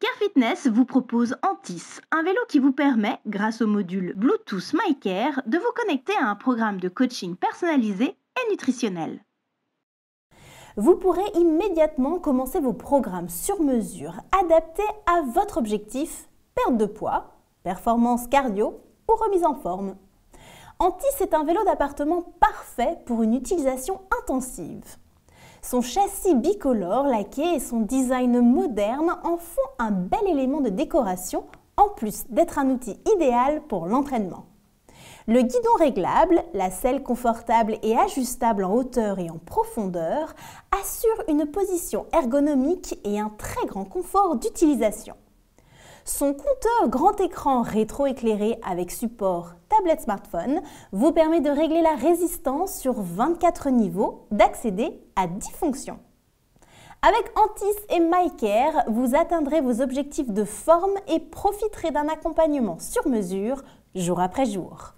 Care Fitness vous propose Antis, un vélo qui vous permet, grâce au module Bluetooth MyCare, de vous connecter à un programme de coaching personnalisé et nutritionnel. Vous pourrez immédiatement commencer vos programmes sur mesure adaptés à votre objectif, perte de poids, performance cardio ou remise en forme. Antis est un vélo d'appartement parfait pour une utilisation intensive. Son châssis bicolore laqué et son design moderne en font un bel élément de décoration, en plus d'être un outil idéal pour l'entraînement. Le guidon réglable, la selle confortable et ajustable en hauteur et en profondeur assure une position ergonomique et un très grand confort d'utilisation. Son compteur grand écran rétro-éclairé avec support smartphone vous permet de régler la résistance sur 24 niveaux, d'accéder à 10 fonctions. Avec Antis et MyCare, vous atteindrez vos objectifs de forme et profiterez d'un accompagnement sur mesure jour après jour.